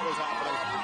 Carlos Abra.